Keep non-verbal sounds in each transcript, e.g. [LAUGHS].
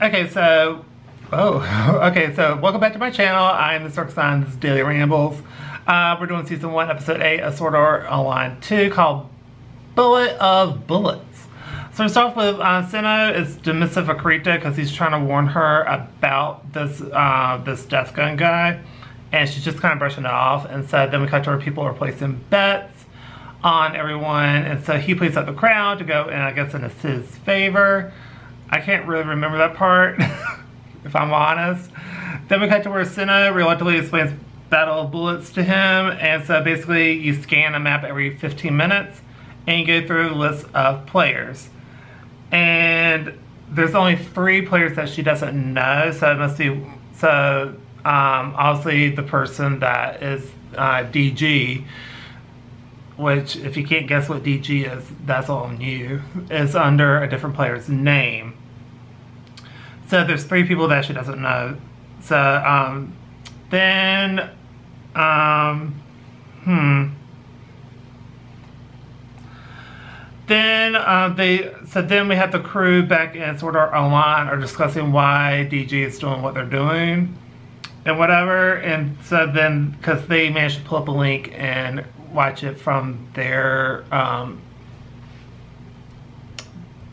Okay, so, oh, [LAUGHS] okay, so welcome back to my channel. I'm the Circus Signs Daily Rambles. Uh, we're doing season one, episode eight of Sword Art Online 2 called Bullet of Bullets. So we start off with uh, is dismissive of Kirito because he's trying to warn her about this uh, this death gun guy. And she's just kind of brushing it off. And so then we cut to where people are placing bets on everyone. And so he plays up the crowd to go, and I guess in his favor. I can't really remember that part, [LAUGHS] if I'm honest. Then we cut to where Sinon reluctantly explains Battle of Bullets to him, and so basically you scan a map every 15 minutes, and you go through a list of players. And there's only three players that she doesn't know, so it must be, so um, obviously the person that is uh, DG, which if you can't guess what DG is, that's on you, is under a different player's name. So there's three people that she doesn't know. So um, then, um, hmm. Then uh, they, so then we have the crew back in Sword Art Online are discussing why DG is doing what they're doing and whatever. And so then, because they managed to pull up a link and watch it from their, um,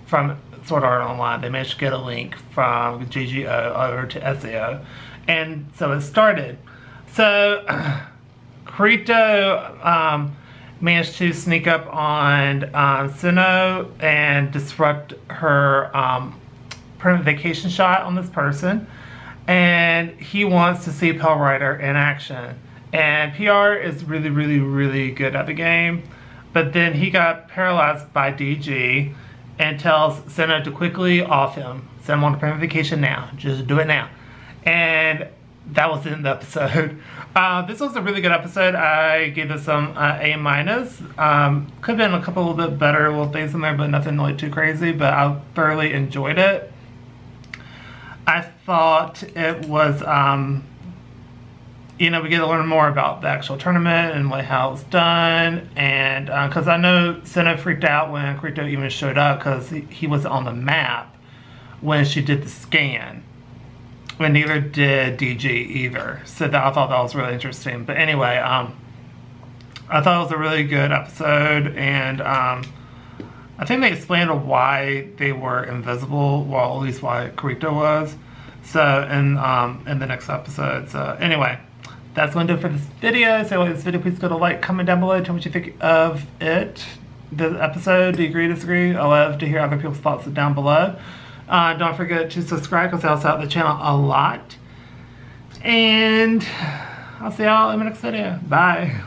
from Sword Art Online, they managed to get a link from GGO over to SEO. And so it started. So [CLEARS THROAT] Kirito um, managed to sneak up on um, Sinon and disrupt her um, permanent vacation shot on this person. And he wants to see Pale Rider in action. And PR is really, really, really good at the game. But then he got paralyzed by DG and tells Sinon to quickly off him. Send him on a permanent vacation now. Just do it now. And that was in the episode. [LAUGHS] Uh, this was a really good episode. I gave this some uh, A minus. Um, could have been a couple of bit better little things in there, but nothing really too crazy. But I thoroughly enjoyed it. I thought it was um, you know, we get to learn more about the actual tournament and what, how it's done. And because uh, I know Sinon freaked out when Kirito even showed up because he, he wasn't on the map when she did the scan. And neither did DG either. So that, I thought that was really interesting. But anyway, um, I thought it was a really good episode. And um, I think they explained why they were invisible, well, at least why Kirito was. So in, um, in the next episode. So anyway that's going to do for this video. So like this video, please go to like, comment down below, tell me what you think of it, the episode. Do you agree, disagree? I love to hear other people's thoughts down below. Uh, don't forget to subscribe because it helps out the channel a lot. And I'll see y'all in the next video. Bye.